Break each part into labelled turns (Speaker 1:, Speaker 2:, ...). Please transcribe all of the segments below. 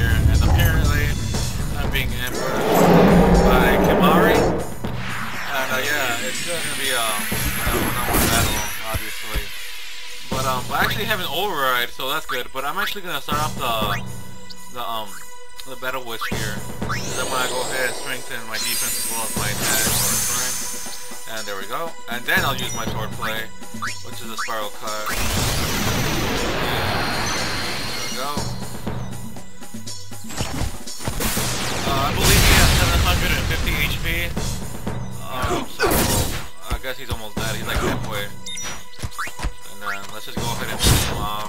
Speaker 1: here, and apparently I'm being ambushed by Kimahri. And uh, yeah, it's gonna be a one-on-one battle, obviously. But um, I actually have an overdrive, so that's good. But I'm actually gonna start off the the um the battle witch here. Then I'm gonna go ahead and strengthen my defense as well as my attack. And there we go. And then I'll use my sword play, which is a spiral cut. 750 Um, so I guess he's almost dead. He's like halfway. And then let's just go ahead and finish him off.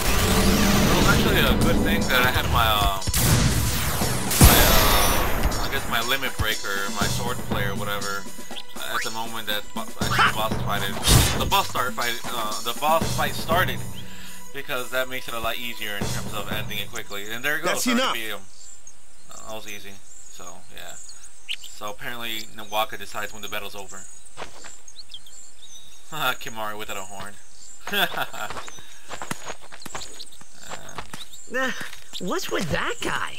Speaker 1: It was actually a good thing that I had my, uh, my, uh, I guess my limit breaker, my sword play or whatever, at the moment that actually the boss fighted, the boss start fight, uh, the boss fight started, because that makes it a lot easier in terms of ending it quickly. And there it goes.
Speaker 2: That's enough.
Speaker 1: Uh, that was easy. So yeah. So apparently Nawaka decides when the battle's over. Haha, Kimahri without a horn. Uh,
Speaker 3: Uh, what's with that guy?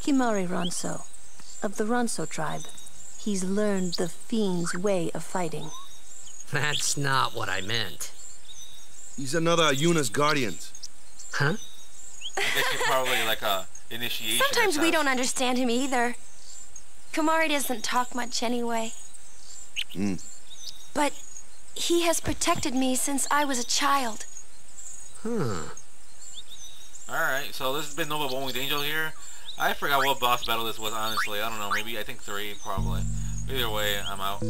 Speaker 4: Kimahri Ronso, of the Ronso tribe. He's learned the fiend's way of fighting.
Speaker 3: That's not what I meant.
Speaker 2: He's another Yuna's guardians.
Speaker 3: Huh?
Speaker 1: I guess you're probably like a initiation.
Speaker 5: Sometimes we don't understand him either. Kimahri doesn't talk much anyway.
Speaker 2: Hmm.
Speaker 5: But he has protected me since I was a child.
Speaker 3: Huh.
Speaker 1: Alright, so this has been Nova Bowling Angel here. I forgot what boss battle this was, honestly. I don't know, maybe, I think three, probably. Either way, I'm out.